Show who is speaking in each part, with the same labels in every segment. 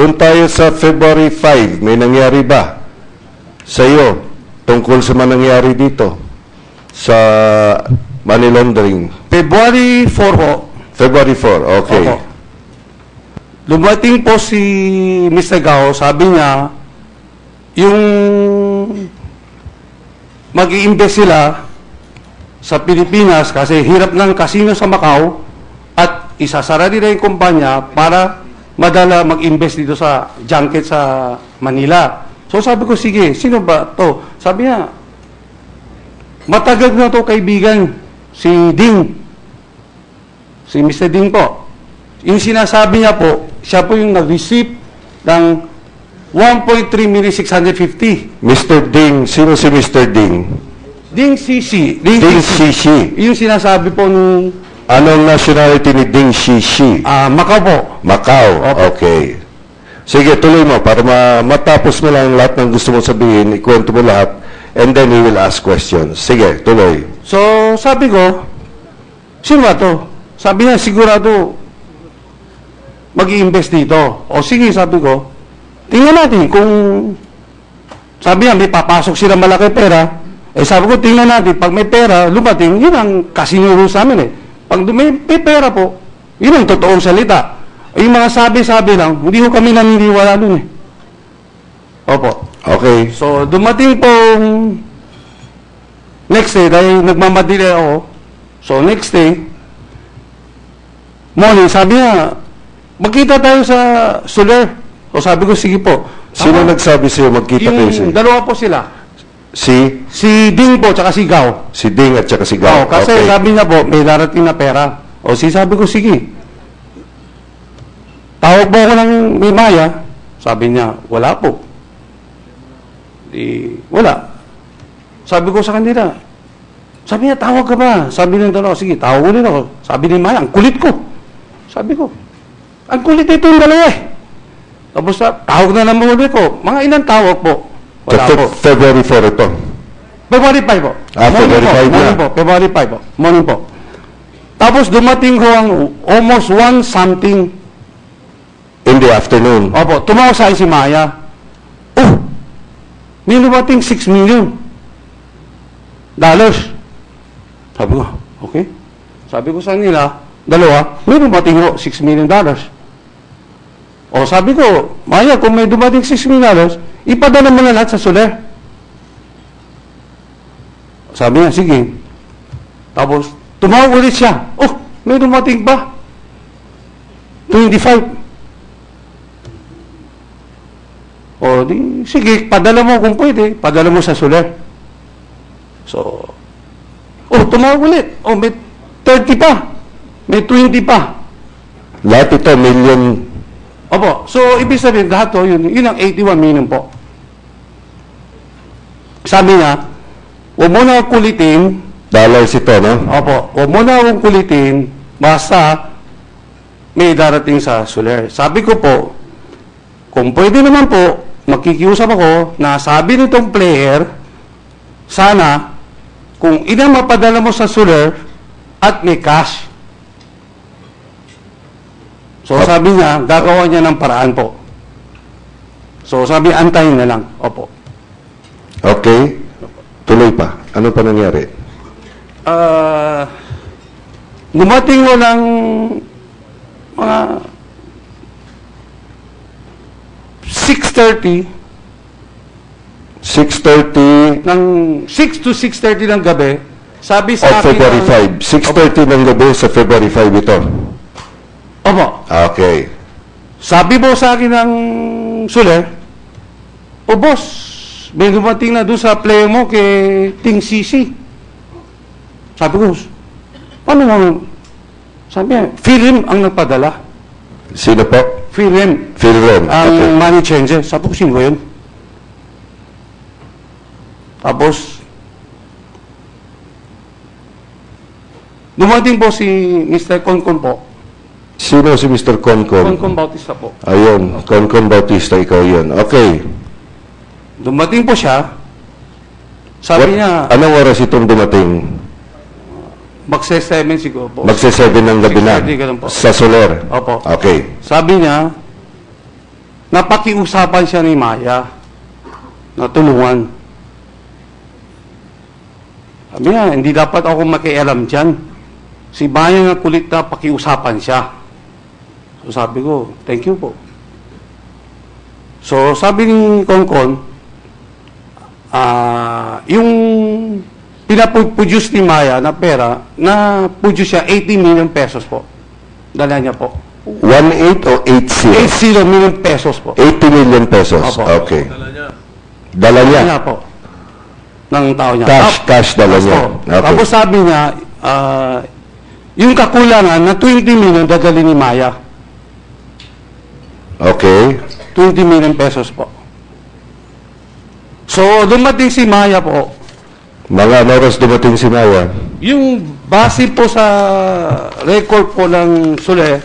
Speaker 1: Doon tayo sa February 5. May nangyari ba sa iyo tungkol sa nangyari dito sa money laundering?
Speaker 2: February 4 po.
Speaker 1: February 4. Okay.
Speaker 2: Opo. Lumating po si Mr. Gao, sabi niya, yung mag invest sila sa Pilipinas kasi hirap ng kasino sa Macau at isasara nila yung kumpanya para madala mag-invest dito sa junket sa Manila. So sabi ko, sige, sino ba to? Sabi niya, matagal na to kaibigan, si Ding. Si Mr. Ding po. Yung sinasabi niya po, siya po yung nag-receive ng 1.3 million 650.
Speaker 1: Mr. Ding, sino si Mr. Ding?
Speaker 2: Ding Sisi. Ding,
Speaker 1: Ding
Speaker 2: Sisi.
Speaker 1: Shishi.
Speaker 2: Yung sinasabi po nung
Speaker 1: Anong nationality ni Ding Shishi?
Speaker 2: ah, Macau po.
Speaker 1: Macau.
Speaker 2: Opo.
Speaker 1: Okay. Sige, tuloy mo para ma- matapos mo lang lahat ng gusto mo sabihin, ikwento mo lahat, and then we will ask questions. Sige, tuloy.
Speaker 2: So, sabi ko, sino ba to? Sabi niya, sigurado mag invest dito. O sige, sabi ko, tingnan natin kung sabi niya, may papasok sila malaki pera. Eh sabi ko, tingnan natin, pag may pera, lumating, yun ang kasinuro sa amin eh. Pag may, may pera po, yun ang totoong salita. Yung mga sabi-sabi lang, hindi ko kami naniniwala dun eh. Opo.
Speaker 1: Okay.
Speaker 2: So, dumating pong next day, dahil nagmamadali ako, so next day, morning, sabi niya, magkita tayo sa Soler. So sabi ko, sige po.
Speaker 1: Sino
Speaker 2: Ah,
Speaker 1: nagsabi sa'yo magkita kayo
Speaker 2: Yung dalawa po sila.
Speaker 1: Si,
Speaker 2: Si Ding po, tsaka si Gao.
Speaker 1: si Ding at saka si
Speaker 2: Oo,
Speaker 1: Gao?
Speaker 2: kasi
Speaker 1: okay.
Speaker 2: sabi niya po, may darating na pera. O si sabi ko, sige. Tawag mo ako ng may maya. Sabi niya, wala po. Di, wala. Sabi ko sa kanila, sabi niya, tawag ka ba? Sabi ng dalawa, sige, tawag ulit ako. Sabi ni Maya, ang kulit ko. Sabi ko, ang kulit ito yung dalawa eh. Tapos tawag na naman ulit ko. Mga ilang tawag po? Wala
Speaker 1: Fe-
Speaker 2: po.
Speaker 1: February 4 ito.
Speaker 2: February 5 po.
Speaker 1: Ah,
Speaker 2: Morning
Speaker 1: February
Speaker 2: po,
Speaker 1: 5 na.
Speaker 2: Morning po, February 5 po. Morning po. Tapos dumating ko ang almost one something.
Speaker 1: In the afternoon.
Speaker 2: Opo, tumawag sa akin si Maya. Oh, may dumating 6 million dollars. Sabi ko, okay. Sabi ko sa nila, dalawa, may dumating ho 6 million dollars. O sabi ko, Maya, kung may dumating 6 million dollars, ipadala mo na lahat sa Soler. Sabi niya, sige. Tapos, tumawag ulit siya. Oh, may dumating pa. 25. O, di, sige, padala mo kung pwede. Padala mo sa Soler. So, oh, tumawag ulit. Oh, may 30 pa. May 20 pa.
Speaker 1: Lahat ito, million,
Speaker 2: Opo. So, ibig sabihin, lahat to, yun, yun ang 81 million po. Sabi niya, huwag mo na kulitin,
Speaker 1: dollars ito, no?
Speaker 2: opo, huwag mo na akong kulitin, basta may darating sa Soler. Sabi ko po, kung pwede naman po, makikiusap ako na sabi nitong player, sana, kung ina mapadala mo sa Soler at may cash. So sabi niya, gagawa niya ng paraan po. So sabi, antayin na lang. Opo.
Speaker 1: Okay. Tuloy pa. Ano pa nangyari?
Speaker 2: Ah, dumating mo ng mga 6.30
Speaker 1: 6.30
Speaker 2: ng 6 to 6.30 ng gabi, sabi
Speaker 1: of
Speaker 2: sa akin
Speaker 1: February
Speaker 2: ng-
Speaker 1: 5. 6.30 ng gabi sa February 5 ito.
Speaker 2: Opo.
Speaker 1: Okay.
Speaker 2: Sabi po sa akin ng Sule, o boss, may dumating na doon sa player mo kay Ting Sisi. Sabi ko, paano mo? Sabi niya, film ang nagpadala.
Speaker 1: Sino po?
Speaker 2: Film.
Speaker 1: Phil Ren.
Speaker 2: Ang
Speaker 1: Okay.
Speaker 2: money changer. Sabi ko, sino yun? Tapos, dumating po si Mr. Concon po.
Speaker 1: Sino si Mr. Concon?
Speaker 2: Concon Bautista po.
Speaker 1: Ayun, Concon Bautista, ikaw yun. Okay.
Speaker 2: Dumating po siya. Sabi
Speaker 1: What-
Speaker 2: niya,
Speaker 1: Anong oras itong dumating?
Speaker 2: magse-7 siguro po.
Speaker 1: Magse-7 ng gabi na.
Speaker 2: 6:30 ganun po.
Speaker 1: Sa Soler.
Speaker 2: Opo.
Speaker 1: Okay.
Speaker 2: Sabi niya, napakiusapan siya ni Maya na tulungan. Sabi niya, hindi dapat ako makialam dyan. Si Maya nga kulit na pakiusapan siya. So sabi ko, thank you po. So sabi ni Konkon, ah yung pinaproduce ni Maya na pera, na produce siya 80 million pesos po. Dala niya po.
Speaker 1: 1.8 o 8.0?
Speaker 2: 80 million pesos po.
Speaker 1: 80 million pesos.
Speaker 2: Opo.
Speaker 1: Okay. Dala
Speaker 2: Dala
Speaker 1: niya.
Speaker 2: niya po. Ng tao niya.
Speaker 1: Cash,
Speaker 2: Tap-
Speaker 1: cash dala niya. Okay.
Speaker 2: Tapos sabi niya, ah, yung kakulangan na 20 million dadali ni Maya.
Speaker 1: Okay.
Speaker 2: 20 million pesos po. So, dumating si Maya po,
Speaker 1: Mga ano oras dumating si Maya?
Speaker 2: Yung base po sa record po ng Sule,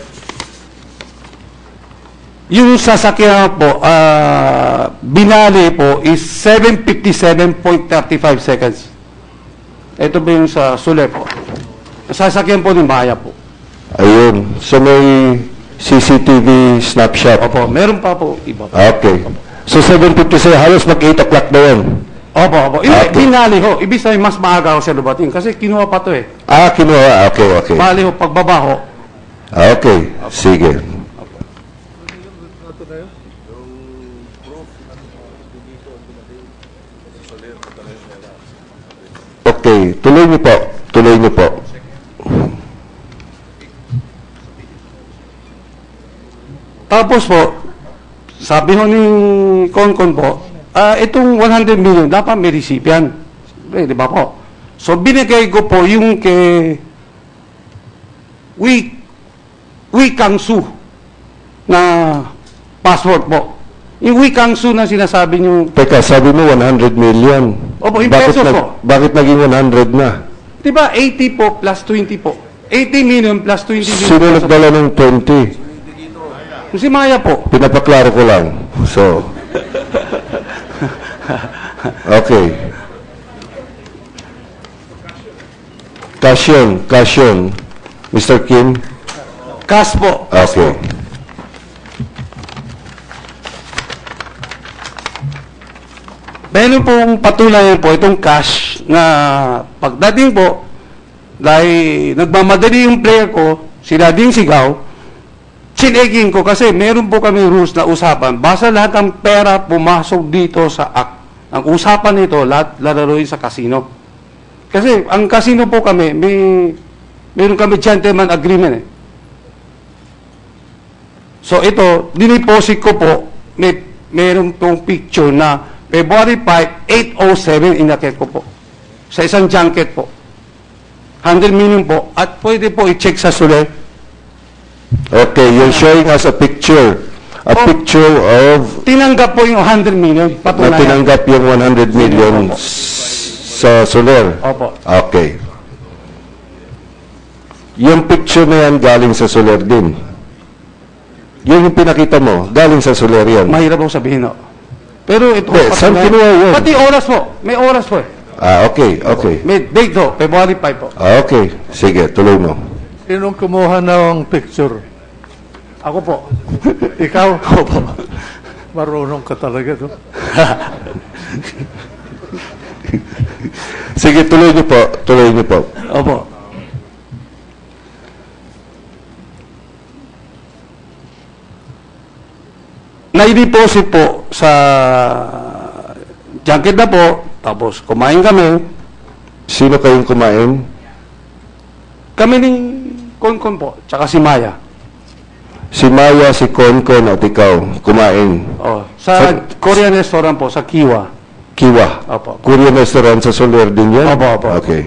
Speaker 2: yung sasakyan po, ah, binali po is 757.35 seconds. Ito po yung sa Sule po. Sasakyan po ni Maya po.
Speaker 1: Ayun. So may CCTV snapshot.
Speaker 2: Opo, meron pa po iba.
Speaker 1: Okay. So 7.56, halos mag 8 o'clock na yun.
Speaker 2: Opo, opo. Hindi,
Speaker 1: Okay.
Speaker 2: binali ho. Ibig sabihin, mas maaga ako siya dumating kasi kinuha pa to eh.
Speaker 1: Ah, kinuha. Okay, okay.
Speaker 2: Bali ho, pagbaba ho.
Speaker 1: Okay. Sige. Okay. Tuloy niyo po. Tuloy niyo po.
Speaker 2: Tapos po, sabi ho ni Konkon po, ah itong 100 million, dapat may recipient. Eh, di ba po? So, binigay ko po yung kay Wei, Wei Kangsu na password po. Yung Wei Kangsu na sinasabi niyo,
Speaker 1: Teka, sabi mo 100 million.
Speaker 2: Opo, in
Speaker 1: bakit,
Speaker 2: pesos po.
Speaker 1: bakit naging 100 na?
Speaker 2: di ba 80 po plus 20 po? 80 million plus 20 million.
Speaker 1: Sino nagdala ng 20?
Speaker 2: Si Maya po.
Speaker 1: Pinapaklaro ko lang. So, okay. Cash yun, cash yun. Mr. Kim?
Speaker 2: Cash po.
Speaker 1: Okay.
Speaker 2: Meron pong patunayan po itong cash na pagdating po, dahil nagmamadali yung player ko, sila din sigaw, chinegging ko kasi meron po kami rules na usapan. Basta lahat ng pera pumasok dito sa act. Ang usapan nito, lahat lalaroin sa casino. Kasi ang casino po kami, may meron kami gentleman agreement eh. So ito, diniposit ko po, may meron pong picture na February 5, 807 inakit ko po. Sa isang junket po. 100 million po. At pwede po i-check sa sulit.
Speaker 1: Okay, you're showing us a picture. A
Speaker 2: Oh.
Speaker 1: picture of
Speaker 2: Tinanggap po yung 100 million.
Speaker 1: na
Speaker 2: Patunayan.
Speaker 1: tinanggap yung 100 million s- sa Soler.
Speaker 2: Opo.
Speaker 1: Okay. Yung picture na yan galing sa Soler din. Yun yung pinakita mo, galing sa Soler yan.
Speaker 2: Mahirap po sabihin, no? Pero ito,
Speaker 1: Hindi, saan
Speaker 2: patunayan.
Speaker 1: kinuha yun?
Speaker 2: Pati oras po. May oras po eh.
Speaker 1: Ah, okay, okay.
Speaker 2: May date po. February 5 po.
Speaker 1: Ah, okay. Sige, tuloy mo.
Speaker 3: Sinong kumuha ng picture?
Speaker 2: Ako po.
Speaker 3: Ikaw? Opo. Marunong ka talaga, no?
Speaker 1: Sige, tuloy niyo po. Tuloy niyo po.
Speaker 2: Opo. Nai-deposit po sa junket na po, tapos kumain kami.
Speaker 1: Sino kayong kumain?
Speaker 2: Kami ni Konkon po, tsaka si Maya.
Speaker 1: Si Maya, si Konkon at ikaw kumain.
Speaker 2: Oh, sa Korean restaurant po, sa Kiwa.
Speaker 1: Kiwa.
Speaker 2: Opo.
Speaker 1: Korean restaurant sa Soler din yan?
Speaker 2: Opo, opo.
Speaker 1: Okay.